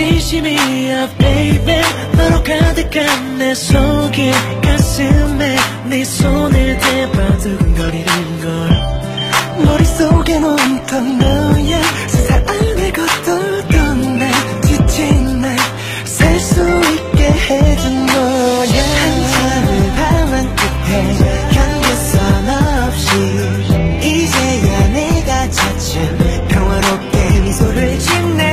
진심이야 baby. 너로 가득한 내 속에 가슴에 네 손을 대봐 두근거리는 걸. 머릿속에 멈던 너의 세상 안에 걷던 날 지친 날 살 수 있게 해준 거야. 한참을 밤한 끝에 경계선 없이 이제야 내가 차츰 평화롭게 네 미소를 짓네.